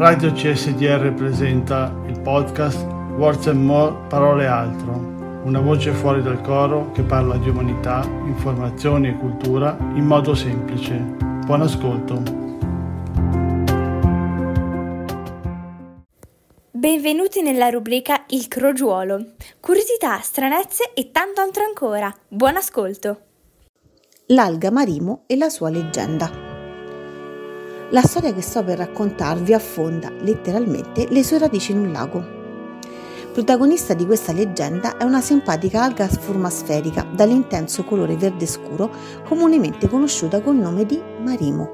Radio CSDR presenta il podcast Words and More, parole e altro, una voce fuori dal coro che parla di umanità, informazioni e cultura in modo semplice. Buon ascolto. Benvenuti nella rubrica Il Crogiuolo. Curiosità, stranezze e tanto altro ancora. Buon ascolto. L'alga marimo e la sua leggenda. La storia che sto per raccontarvi affonda letteralmente le sue radici in un lago. Protagonista di questa leggenda è una simpatica alga a forma sferica dall'intenso colore verde scuro, comunemente conosciuta col nome di marimo.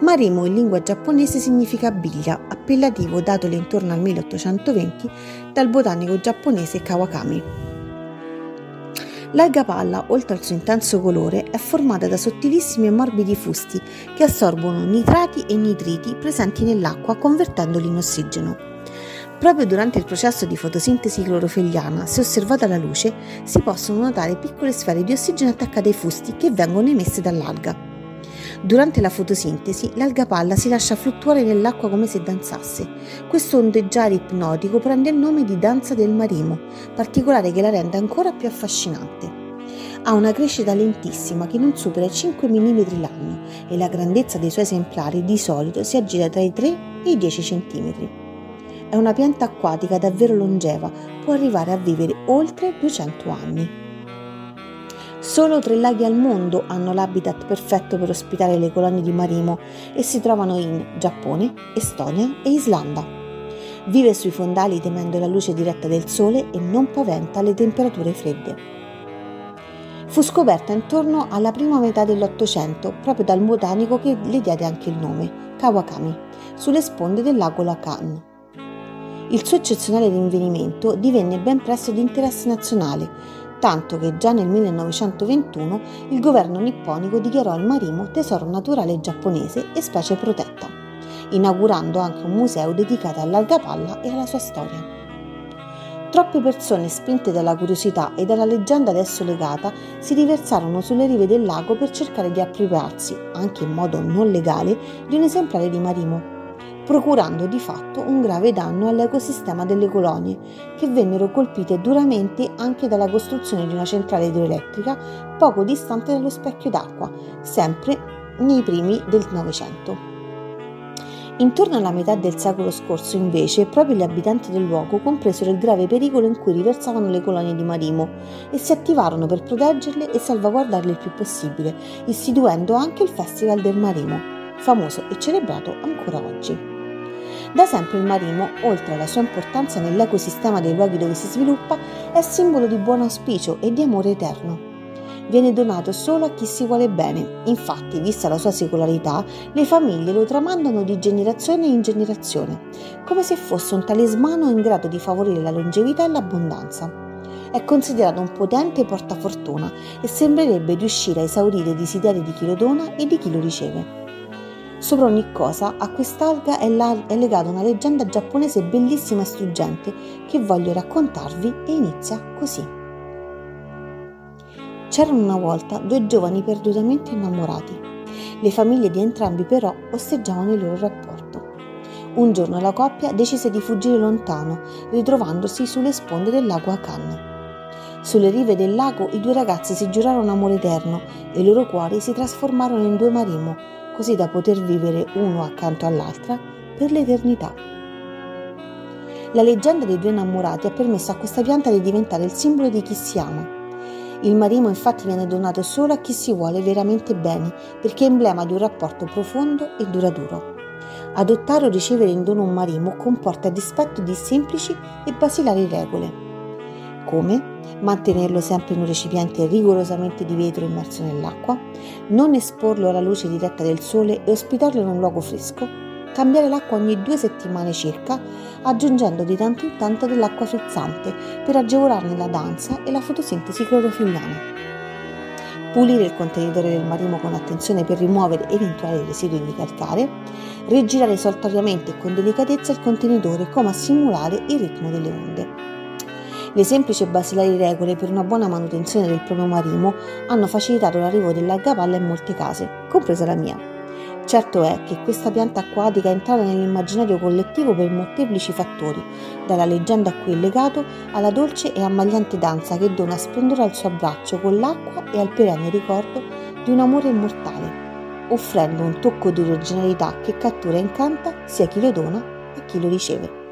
Marimo in lingua giapponese significa biglia, appellativo datole intorno al 1820 dal botanico giapponese Kawakami. L'alga palla, oltre al suo intenso colore, è formata da sottilissimi e morbidi fusti che assorbono nitrati e nitriti presenti nell'acqua convertendoli in ossigeno. Proprio durante il processo di fotosintesi clorofilliana, se osservata la luce, si possono notare piccole sfere di ossigeno attaccate ai fusti che vengono emesse dall'alga. Durante la fotosintesi, l'alga palla si lascia fluttuare nell'acqua come se danzasse. Questo ondeggiare ipnotico prende il nome di danza del marimo, particolare che la rende ancora più affascinante. Ha una crescita lentissima che non supera i 5 mm l'anno e la grandezza dei suoi esemplari di solito si aggira tra i 3 e i 10 cm. È una pianta acquatica davvero longeva, può arrivare a vivere oltre 200 anni. Solo tre laghi al mondo hanno l'habitat perfetto per ospitare le colonie di marimo e si trovano in Giappone, Estonia e Islanda. Vive sui fondali temendo la luce diretta del sole e non paventa le temperature fredde. Fu scoperta intorno alla prima metà dell'Ottocento proprio dal botanico che le diede anche il nome, Kawakami, sulle sponde del lago Lakan. Il suo eccezionale rinvenimento divenne ben presto di interesse nazionale tanto che già nel 1921 il governo nipponico dichiarò il marimo tesoro naturale giapponese e specie protetta, inaugurando anche un museo dedicato all'algapalla e alla sua storia. Troppe persone, spinte dalla curiosità e dalla leggenda adesso legata, si riversarono sulle rive del lago per cercare di appropriarsi, anche in modo non legale, di un esemplare di marimo procurando di fatto un grave danno all'ecosistema delle colonie, che vennero colpite duramente anche dalla costruzione di una centrale idroelettrica poco distante dallo specchio d'acqua, sempre nei primi del Novecento. Intorno alla metà del secolo scorso, invece, proprio gli abitanti del luogo compresero il grave pericolo in cui riversavano le colonie di marimo e si attivarono per proteggerle e salvaguardarle il più possibile, istituendo anche il Festival del Marimo, famoso e celebrato ancora oggi. Da sempre il marimo, oltre alla sua importanza nell'ecosistema dei luoghi dove si sviluppa, è simbolo di buon auspicio e di amore eterno. Viene donato solo a chi si vuole bene, infatti, vista la sua secolarità, le famiglie lo tramandano di generazione in generazione, come se fosse un talismano in grado di favorire la longevità e l'abbondanza. È considerato un potente portafortuna e sembrerebbe riuscire a esaurire i desideri di chi lo dona e di chi lo riceve. Sopra ogni cosa, a quest'alga è, la- è legata una leggenda giapponese bellissima e struggente che voglio raccontarvi e inizia così. C'erano una volta due giovani perdutamente innamorati. Le famiglie di entrambi però osteggiavano il loro rapporto. Un giorno la coppia decise di fuggire lontano, ritrovandosi sulle sponde del lago Akan. Sulle rive del lago i due ragazzi si giurarono amore eterno e i loro cuori si trasformarono in due marimo, così da poter vivere uno accanto all'altra per l'eternità. La leggenda dei due innamorati ha permesso a questa pianta di diventare il simbolo di chi si ama. Il marimo infatti viene donato solo a chi si vuole veramente bene perché è emblema di un rapporto profondo e duraturo. Adottare o ricevere in dono un marimo comporta il rispetto di semplici e basilari regole. Come? Mantenerlo sempre in un recipiente rigorosamente di vetro immerso nell'acqua, non esporlo alla luce diretta del sole e ospitarlo in un luogo fresco, cambiare l'acqua ogni due settimane circa, aggiungendo di tanto in tanto dell'acqua frizzante per agevolarne la danza e la fotosintesi clorofilliana. Pulire il contenitore del marimo con attenzione per rimuovere eventuali residui di calcare, rigirare saltuariamente e con delicatezza il contenitore come a simulare il ritmo delle onde. Le semplici e basilari regole per una buona manutenzione del proprio marimo hanno facilitato l'arrivo dell'algapalla in molte case, compresa la mia. Certo è che questa pianta acquatica è entrata nell'immaginario collettivo per molteplici fattori, dalla leggenda a cui è legato alla dolce e ammagliante danza che dona splendore al suo abbraccio con l'acqua e al perenne ricordo di un amore immortale, offrendo un tocco di originalità che cattura e incanta sia chi lo dona che chi lo riceve.